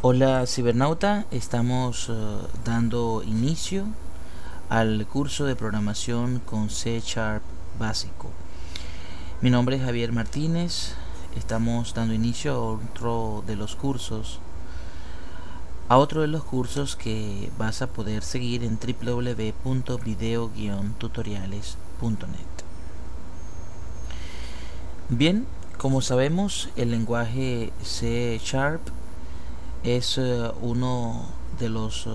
Hola cibernauta, estamos eh, dando inicio al curso de programación con C Sharp básico. Mi nombre es Javier Martínez, estamos dando inicio a otro de los cursos, a otro de los cursos que vas a poder seguir en www.video-tutoriales.net. Bien, como sabemos, el lenguaje C Sharp es eh, uno de los eh,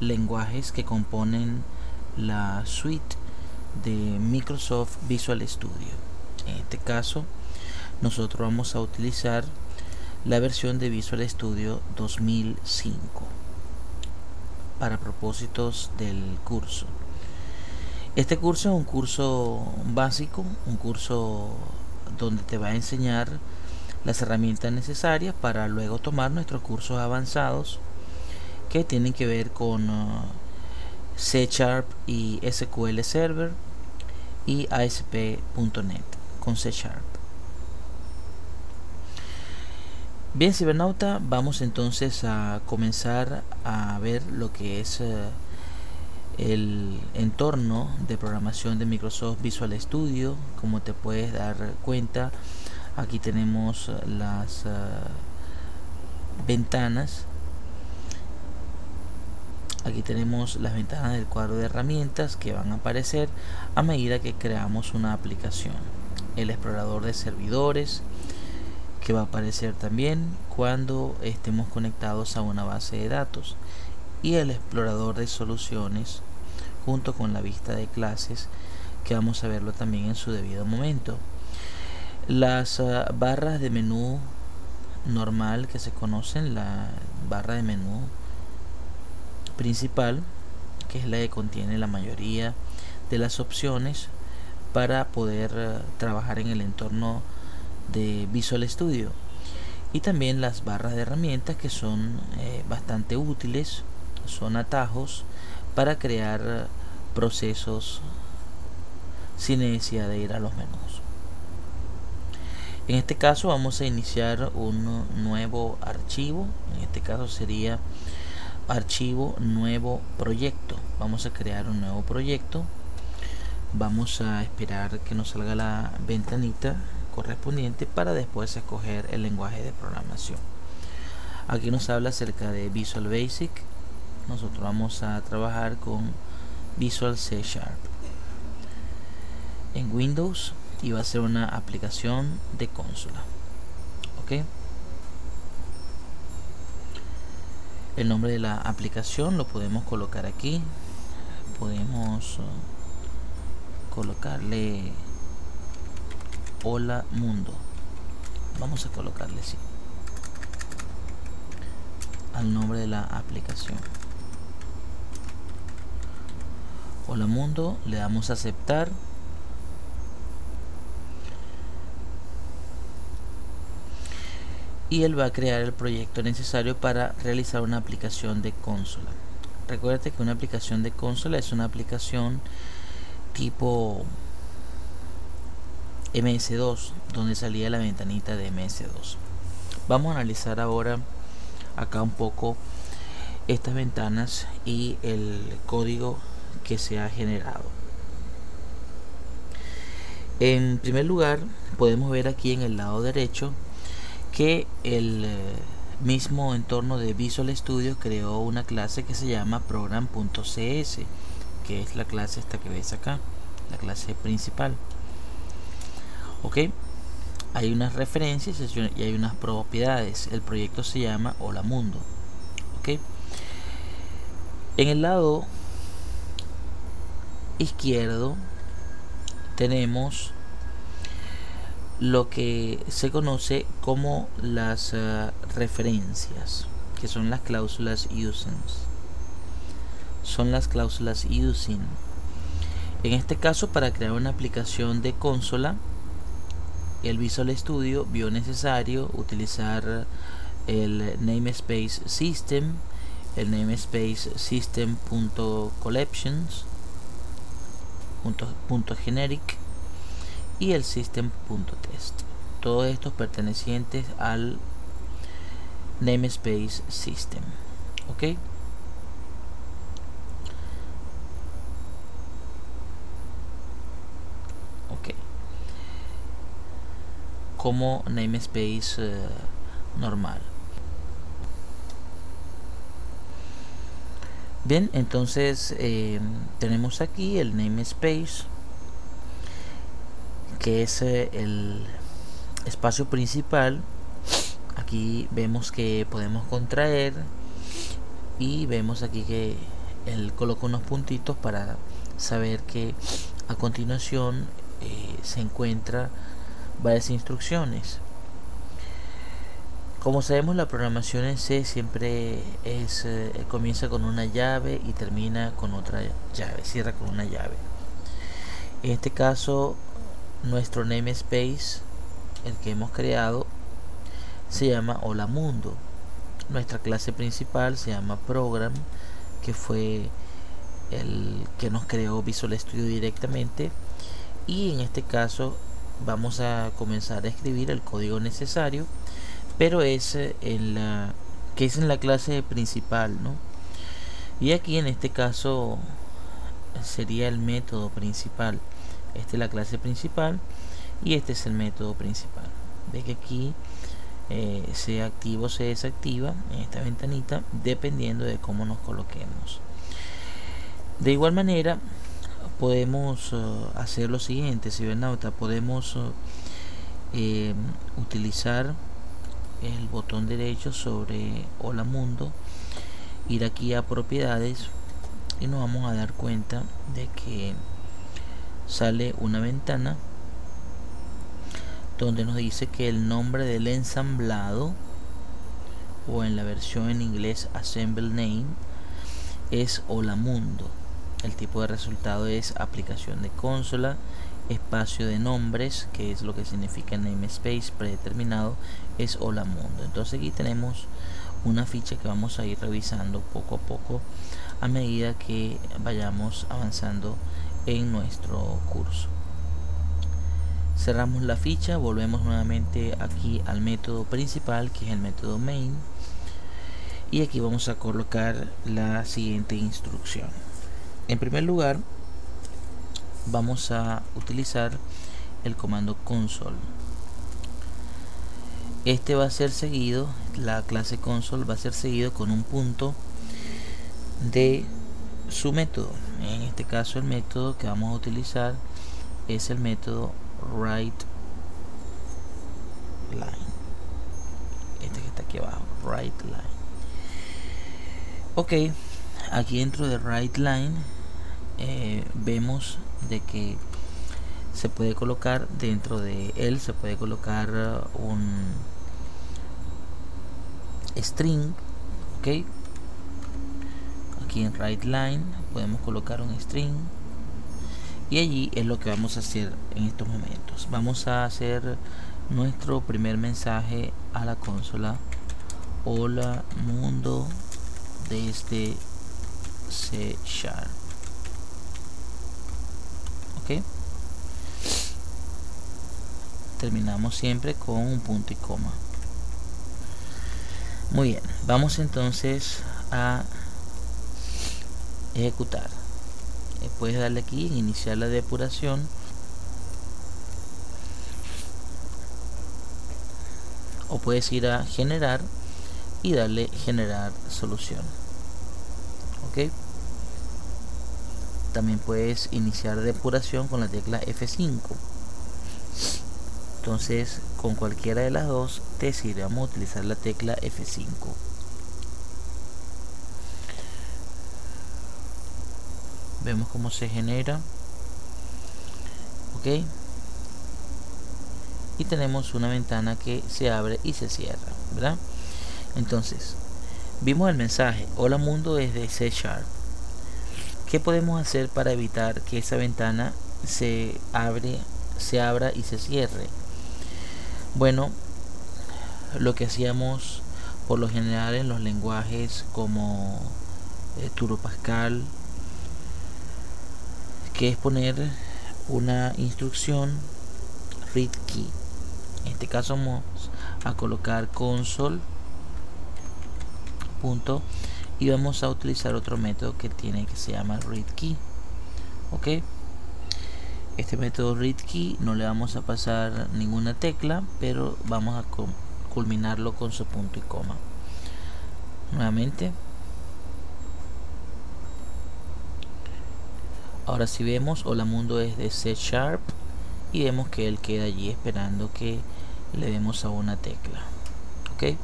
lenguajes que componen la suite de Microsoft Visual Studio. En este caso, nosotros vamos a utilizar la versión de Visual Studio 2005 para propósitos del curso. Este curso es un curso básico, un curso donde te va a enseñar las herramientas necesarias para luego tomar nuestros cursos avanzados que tienen que ver con uh, C Sharp y SQL Server y ASP.NET con C Sharp. Bien, cibernauta, vamos entonces a comenzar a ver lo que es uh, el entorno de programación de Microsoft Visual Studio. Como te puedes dar cuenta, aquí tenemos eh, las uh, ventanas. Aquí tenemos las ventanas del cuadro de herramientas que van a aparecer a medida que creamos una aplicación. El explorador de servidores que va a aparecer también cuando estemos conectados a una base de datos. Y el explorador de soluciones junto con la vista de clases que vamos a verlo también en su debido momento las uh, barras de menú normal que se conocen, la barra de menú principal, que es la que contiene la mayoría de las opciones para poder uh, trabajar en el entorno de Visual Studio. Y también las barras de herramientas que son eh, bastante útiles, son atajos para crear uh, procesos sin necesidad de ir a los menús. En este caso vamos a iniciar un nuevo archivo. En este caso sería archivo nuevo proyecto. Vamos a crear un nuevo proyecto. Vamos a esperar que nos salga la ventanita correspondiente para después escoger el lenguaje de programación. Aquí nos habla acerca de Visual Basic. Nosotros vamos a trabajar con Visual C Sharp. En Windows y va a ser una aplicación de consola. Ok el nombre de la aplicación lo podemos colocar aquí. Podemos uh, colocarle hola mundo. Vamos a colocarle así al nombre de la aplicación. Hola mundo le damos a aceptar y él va a crear el proyecto necesario para realizar una aplicación de consola. Recuerde que una aplicación de consola es una aplicación tipo MS2, donde salía la ventanita de MS2. Vamos a analizar ahora acá un poco estas ventanas y el código que se ha generado. En primer lugar, podemos ver aquí en el lado derecho que el eh, mismo entorno de Visual Studio creó una clase que se llama program.cs que es la clase esta que ves acá la clase principal. Ok hay unas referencias y hay unas propiedades. El proyecto se llama hola mundo. Ok. En el lado izquierdo tenemos lo que se conoce como las uh, referencias, que son las cláusulas using. Son las cláusulas using. En este caso, para crear una aplicación de consola, el Visual Studio vio necesario utilizar el namespace system, el namespace system.collections, punto, punto y el system.test todos estos pertenecientes al namespace system. Ok ok. Como namespace uh, normal. Bien entonces eh, tenemos aquí el namespace que es eh, el espacio principal. Aquí vemos que podemos contraer y vemos aquí que él coloca unos puntitos para saber que a continuación eh, se encuentra varias instrucciones. Como sabemos la programación en C siempre es eh, comienza con una llave y termina con otra llave cierra con una llave. En este caso nuestro namespace el que hemos creado se llama Hola Mundo. Nuestra clase principal se llama Program, que fue el que nos creó Visual Studio directamente. Y en este caso vamos a comenzar a escribir el código necesario, pero es en la que es en la clase principal, ¿no? Y aquí en este caso sería el método principal. Esta es la clase principal y este es el método principal. Ve que aquí eh, se activa o se desactiva en esta ventanita dependiendo de cómo nos coloquemos de igual manera podemos uh, hacer lo siguiente cibernauta podemos uh, eh, utilizar el botón derecho sobre hola mundo ir aquí a propiedades y nos vamos a dar cuenta de que sale una ventana donde nos dice que el nombre del ensamblado o en la versión en inglés assemble name es hola mundo el tipo de resultado es aplicación de consola espacio de nombres que es lo que significa namespace predeterminado es hola mundo entonces aquí tenemos una ficha que vamos a ir revisando poco a poco a medida que vayamos avanzando en nuestro curso. Cerramos la ficha volvemos nuevamente aquí al método principal que es el método main y aquí vamos a colocar la siguiente instrucción. En primer lugar vamos a utilizar el comando console. Este va a ser seguido la clase console va a ser seguido con un punto de su método. En este caso el método que vamos a utilizar es el método right line. Este que está aquí abajo right line. Ok aquí dentro de right line eh, vemos de que se puede colocar dentro de él se puede colocar uh, un string ok en right line podemos colocar un string. Y allí es lo que vamos a hacer en estos momentos. Vamos a hacer nuestro primer mensaje a la consola. Hola mundo desde C Sharp. Ok. Terminamos siempre con un punto y coma. Muy bien vamos entonces a ejecutar. Eh, puedes darle aquí en iniciar la depuración. O puedes ir a generar y darle generar solución. Ok también puedes iniciar depuración con la tecla F5 entonces con cualquiera de las dos te sirve a utilizar la tecla F5 vemos cómo se genera ok y tenemos una ventana que se abre y se cierra verdad entonces vimos el mensaje hola mundo es de C Sharp ¿qué podemos hacer para evitar que esa ventana se abre se abra y se cierre bueno lo que hacíamos por lo general en los lenguajes como eh, Turo Pascal que es poner una instrucción read key. En este caso vamos a colocar console punto y vamos a utilizar otro método que tiene que se llama read key. Ok. Este método read key no le vamos a pasar ninguna tecla pero vamos a culminarlo con su punto y coma. Nuevamente ahora si vemos hola mundo es de C sharp y vemos que él queda allí esperando que le demos a una tecla. Ok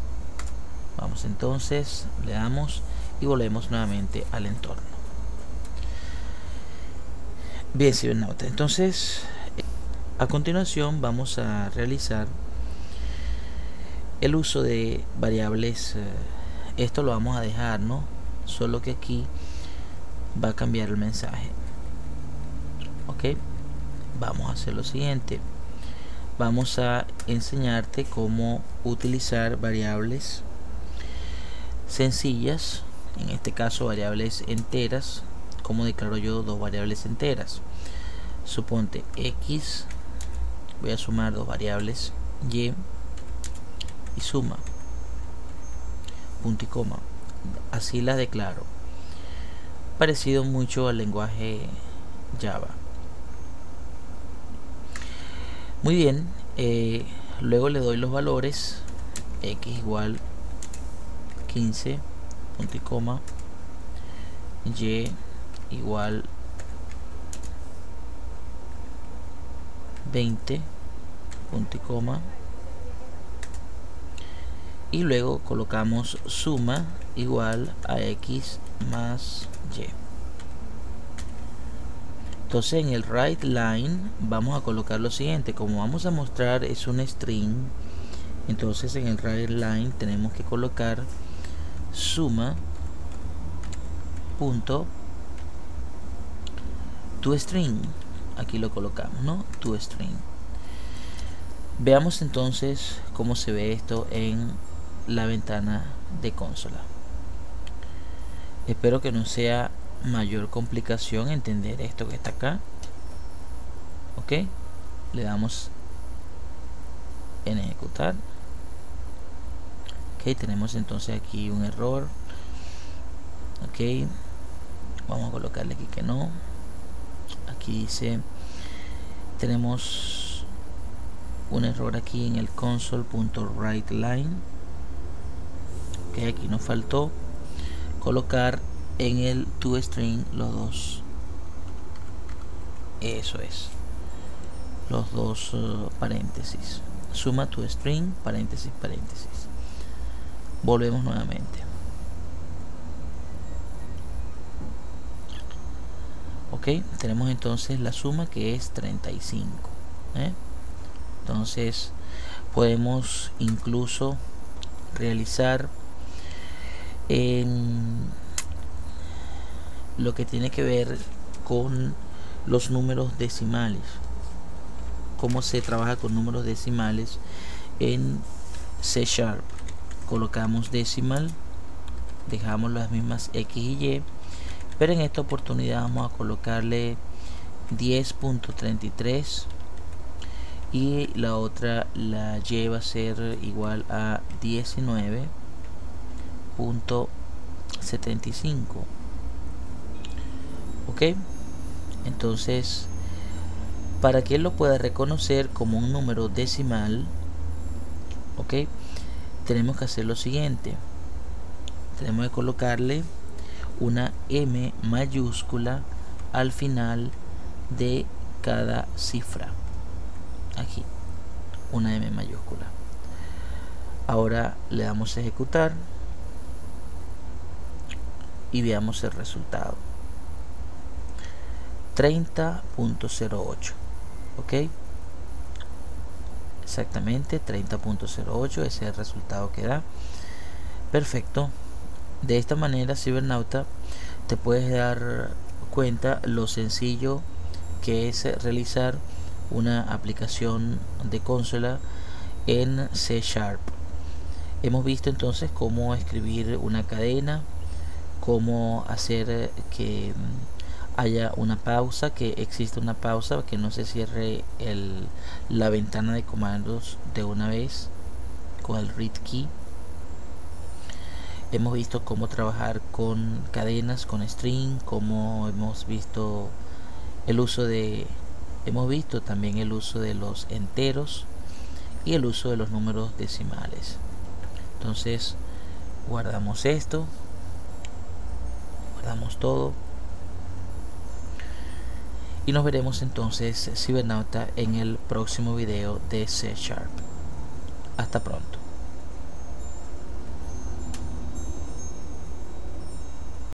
vamos entonces le damos y volvemos nuevamente al entorno. Bien cibernauta entonces a continuación vamos a realizar el uso de variables eh, esto lo vamos a dejar no solo que aquí va a cambiar el mensaje ok vamos a hacer lo siguiente. Vamos a enseñarte cómo utilizar variables sencillas en este caso variables enteras como declaro yo dos variables enteras. Suponte x voy a sumar dos variables y y suma punto y coma. Así las declaro. Parecido mucho al lenguaje java muy bien eh, luego le doy los valores x igual 15 punto y coma y igual 20 punto y coma. Y luego colocamos suma igual a x más y entonces en el right line vamos a colocar lo siguiente. Como vamos a mostrar es un string entonces en el right line tenemos que colocar suma punto to string. Aquí lo colocamos no to string. Veamos entonces cómo se ve esto en la ventana de consola. Espero que no sea mayor complicación entender esto que está acá. Ok le damos en ejecutar. Ok tenemos entonces aquí un error. Ok vamos a colocarle aquí que no. Aquí dice tenemos un error aquí en el console.writeLine que aquí nos faltó colocar en el toString los dos. Eso es. Los dos uh, paréntesis. Suma toString paréntesis paréntesis. Volvemos nuevamente. Ok tenemos entonces la suma que es 35 ¿eh? entonces podemos incluso realizar en lo que tiene que ver con los números decimales. Cómo se trabaja con números decimales en C Sharp. Colocamos decimal dejamos las mismas X y Y pero en esta oportunidad vamos a colocarle 10.33 y la otra la Y va a ser igual a 19.75 ok entonces para que él lo pueda reconocer como un número decimal ok tenemos que hacer lo siguiente. Tenemos que colocarle una M mayúscula al final de cada cifra. Aquí una M mayúscula. Ahora le damos a ejecutar y veamos el resultado 30.08 ok exactamente 30.08 ese es el resultado que da. Perfecto. De esta manera cibernauta te puedes dar cuenta lo sencillo que es realizar una aplicación de consola en C Sharp. Hemos visto entonces cómo escribir una cadena cómo hacer que haya una pausa, que exista una pausa, que no se cierre el, la ventana de comandos de una vez con el read key. hemos visto cómo trabajar con cadenas, con string, cómo hemos visto el uso de hemos visto también el uso de los enteros y el uso de los números decimales. Entonces, guardamos esto, guardamos todo y nos veremos entonces cibernauta en el próximo video de C Sharp. Hasta pronto.